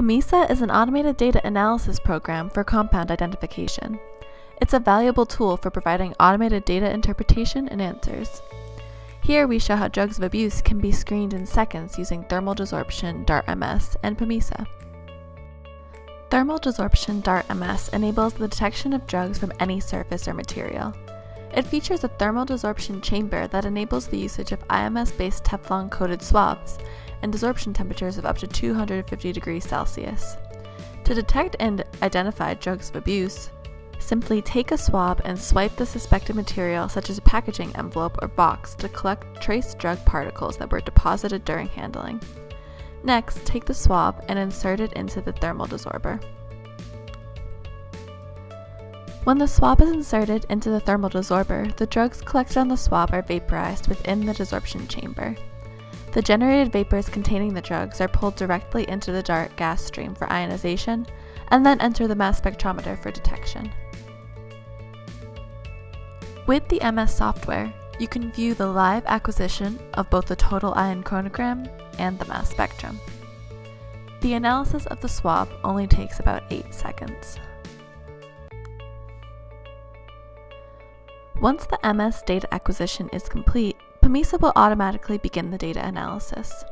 PIMISA is an automated data analysis program for compound identification. It's a valuable tool for providing automated data interpretation and answers. Here we show how drugs of abuse can be screened in seconds using thermal desorption, DART-MS, and PIMISA. Thermal desorption DART-MS enables the detection of drugs from any surface or material. It features a thermal desorption chamber that enables the usage of IMS-based Teflon-coated swabs and desorption temperatures of up to 250 degrees Celsius. To detect and identify drugs of abuse, simply take a swab and swipe the suspected material such as a packaging envelope or box to collect trace drug particles that were deposited during handling. Next, take the swab and insert it into the thermal desorber. When the swab is inserted into the thermal desorber, the drugs collected on the swab are vaporized within the desorption chamber. The generated vapors containing the drugs are pulled directly into the DART gas stream for ionization and then enter the mass spectrometer for detection. With the MS software, you can view the live acquisition of both the total ion chromatogram and the mass spectrum. The analysis of the swab only takes about 8 seconds. Once the MS data acquisition is complete, PIMISA will automatically begin the data analysis.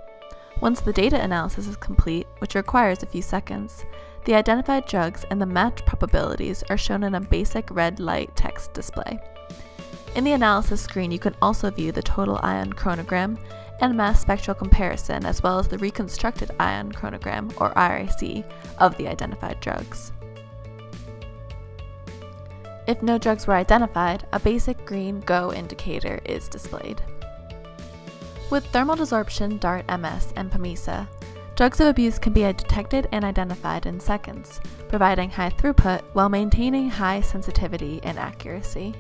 Once the data analysis is complete, which requires a few seconds, the identified drugs and the match probabilities are shown in a basic red light text display. In the analysis screen, you can also view the total ion chromatogram and mass spectral comparison, as well as the reconstructed ion chromatogram, or IRC, of the identified drugs. If no drugs were identified, a basic green GO indicator is displayed. With thermal desorption, DART MS, and PIMISA, drugs of abuse can be detected and identified in seconds, providing high throughput while maintaining high sensitivity and accuracy.